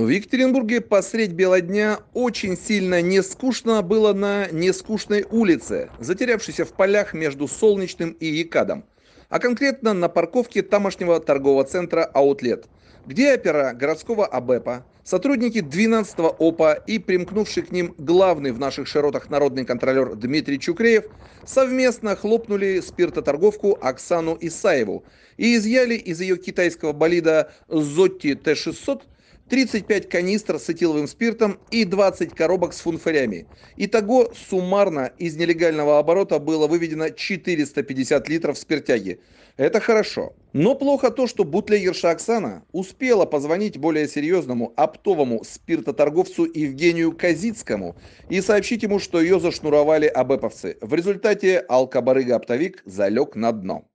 В Екатеринбурге посредь бела дня очень сильно нескучно было на нескучной улице, затерявшейся в полях между Солнечным и Якадом, а конкретно на парковке тамошнего торгового центра «Аутлет», где опера городского АБЭПа, сотрудники 12-го ОПА и примкнувший к ним главный в наших широтах народный контролер Дмитрий Чукреев совместно хлопнули спиртоторговку Оксану Исаеву и изъяли из ее китайского болида «Зотти Т-600» 35 канистр с этиловым спиртом и 20 коробок с фунфарями. Итого суммарно из нелегального оборота было выведено 450 литров спиртяги. Это хорошо. Но плохо то, что бутлегерша Оксана успела позвонить более серьезному оптовому спиртоторговцу Евгению Казицкому и сообщить ему, что ее зашнуровали абэповцы. В результате алкобарыга-оптовик залег на дно.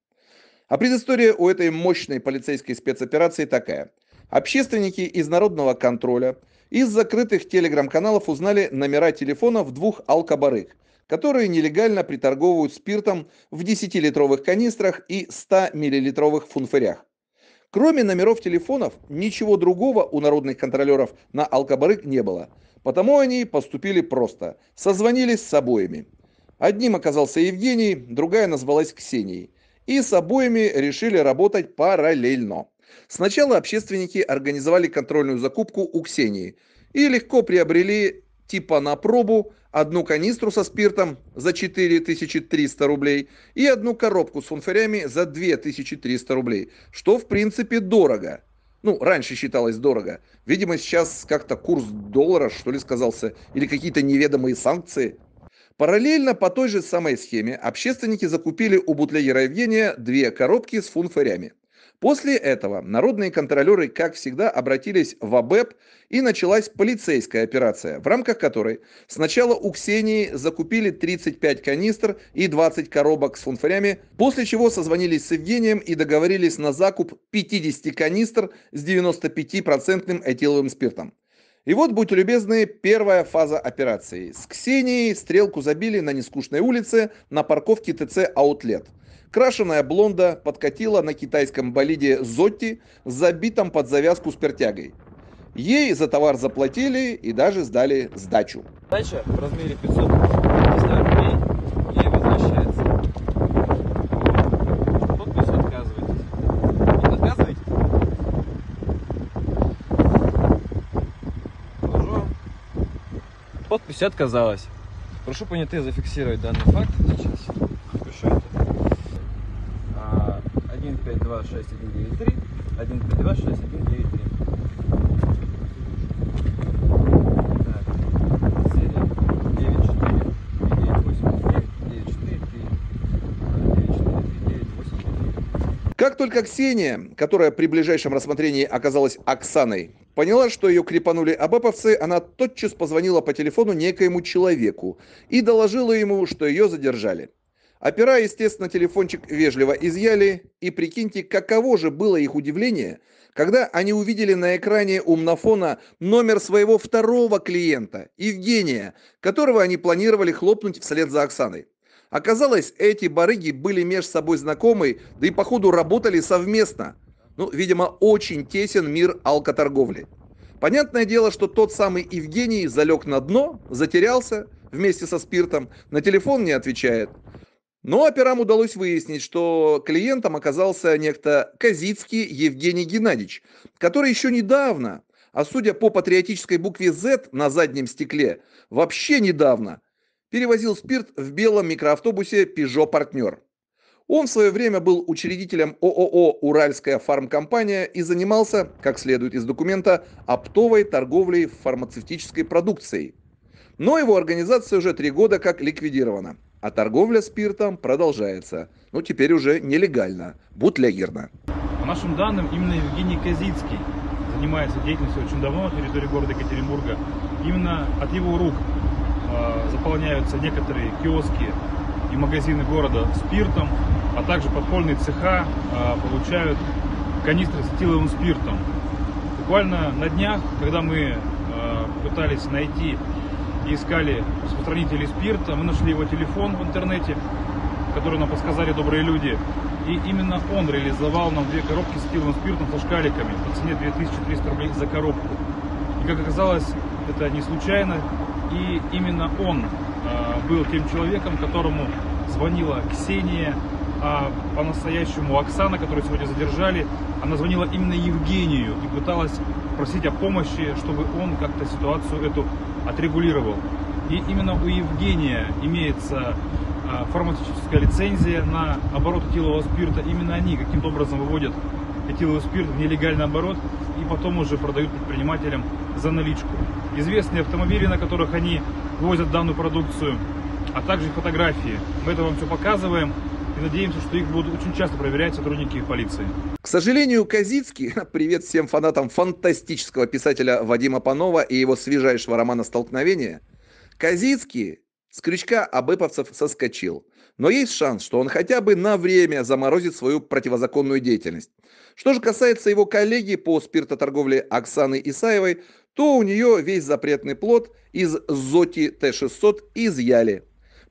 А предыстория у этой мощной полицейской спецоперации такая – Общественники из народного контроля из закрытых телеграм-каналов узнали номера телефонов двух алкобарыг, которые нелегально приторговывают спиртом в 10-литровых канистрах и 100-миллилитровых фунфырях. Кроме номеров телефонов, ничего другого у народных контролеров на алкобарыг не было. Потому они поступили просто. Созвонились с обоими. Одним оказался Евгений, другая назвалась Ксенией. И с обоими решили работать параллельно. Сначала общественники организовали контрольную закупку у Ксении и легко приобрели типа на пробу одну канистру со спиртом за 4300 рублей и одну коробку с фунфарями за 2300 рублей, что в принципе дорого. Ну, раньше считалось дорого. Видимо, сейчас как-то курс доллара, что ли, сказался, или какие-то неведомые санкции. Параллельно по той же самой схеме общественники закупили у бутлегера Евгения две коробки с фунфарями. После этого народные контролеры, как всегда, обратились в АБЭП и началась полицейская операция, в рамках которой сначала у Ксении закупили 35 канистр и 20 коробок с фунфарями, после чего созвонились с Евгением и договорились на закуп 50 канистр с 95% этиловым спиртом. И вот, будьте любезны, первая фаза операции. С Ксенией стрелку забили на нескучной улице на парковке ТЦ «Аутлет». Крашеная блонда подкатила на китайском болиде Зотти с забитым под завязку спиртягой. Ей за товар заплатили и даже сдали сдачу. Сдача в размере 550 рублей ей возвращается. Подпись отказываетесь. Вот отказываетесь? Хорошо. Подпись отказалась. Прошу понятые зафиксировать данный факт сейчас. Пишу это. 1526193 1526193 Как только Ксения, которая при ближайшем рассмотрении оказалась Оксаной, поняла, что ее крепанули абаповцы, она тотчас позвонила по телефону некоему человеку и доложила ему, что ее задержали. Опера, естественно, телефончик вежливо изъяли, и прикиньте, каково же было их удивление, когда они увидели на экране умнофона номер своего второго клиента, Евгения, которого они планировали хлопнуть вслед за Оксаной. Оказалось, эти барыги были между собой знакомы, да и походу работали совместно. Ну, видимо, очень тесен мир алкоторговли. Понятное дело, что тот самый Евгений залег на дно, затерялся вместе со спиртом, на телефон не отвечает. Но операм удалось выяснить, что клиентом оказался некто Казицкий Евгений Геннадьевич, который еще недавно, а судя по патриотической букве Z на заднем стекле, вообще недавно, перевозил спирт в белом микроавтобусе Peugeot Partner. Он в свое время был учредителем ООО «Уральская фармкомпания» и занимался, как следует из документа, оптовой торговлей фармацевтической продукцией. Но его организация уже три года как ликвидирована а торговля спиртом продолжается. Ну, теперь уже нелегально, бутлегерно. По нашим данным, именно Евгений Казицкий занимается деятельностью очень давно на территории города Екатеринбурга. Именно от его рук э, заполняются некоторые киоски и магазины города спиртом, а также подпольные цеха э, получают канистры с этиловым спиртом. Буквально на днях, когда мы э, пытались найти и искали распространителей спирта. Мы нашли его телефон в интернете, который нам подсказали добрые люди. И именно он реализовал нам две коробки с этиловым спиртом со шкаликами по цене 2300 рублей за коробку. И, как оказалось, это не случайно. И именно он э, был тем человеком, которому звонила Ксения, а по-настоящему Оксана, которую сегодня задержали, она звонила именно Евгению и пыталась просить о помощи, чтобы он как-то ситуацию эту отрегулировал. И именно у Евгения имеется а, фармацевтическая лицензия на оборот этилового спирта. Именно они каким-то образом выводят этиловый спирт в нелегальный оборот и потом уже продают предпринимателям за наличку. Известные автомобили, на которых они возят данную продукцию, а также фотографии. Мы это вам все показываем и надеемся, что их будут очень часто проверять сотрудники полиции. К сожалению, Казицкий, привет всем фанатам фантастического писателя Вадима Панова и его свежайшего романа «Столкновение», Казицкий с крючка абэповцев соскочил. Но есть шанс, что он хотя бы на время заморозит свою противозаконную деятельность. Что же касается его коллеги по спиртоторговле Оксаны Исаевой, то у нее весь запретный плод из ЗОТИ Т-600 изъяли.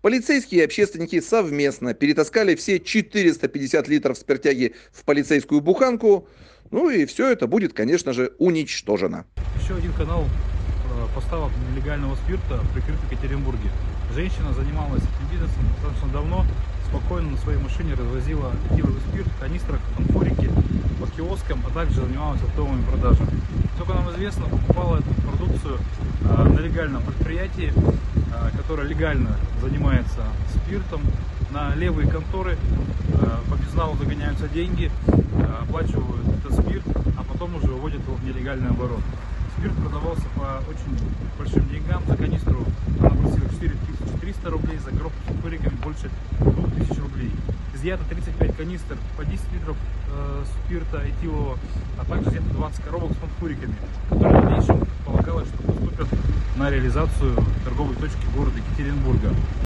Полицейские и общественники совместно перетаскали все 450 литров спиртяги в полицейскую буханку. Ну и все это будет, конечно же, уничтожено. Еще один канал э, поставок нелегального спирта прикрыт в Екатеринбурге. Женщина занималась этим бизнесом достаточно давно, спокойно на своей машине развозила этиловый спирт в канистрах, конфорики, по киоскам, а также занималась оптовыми продажами. Сколько нам известно, покупала эту продукцию э, на легальном предприятии, э, которое легально занимается спиртом, на левые конторы, э, по безналу загоняются деньги, оплачивают этот спирт, а потом уже выводят его в нелегальный оборот. Спирт продавался по очень большим деньгам, за канистру она просила 4300 рублей, за коробку с куриками больше 2000 рублей. Изъято 35 канистр по 10 литров э, спирта этилового, а также изъято 20 коробок с фанфуриками, которые в дальнейшем полагалось, что поступят на реализацию торговой точки города Екатеринбурга.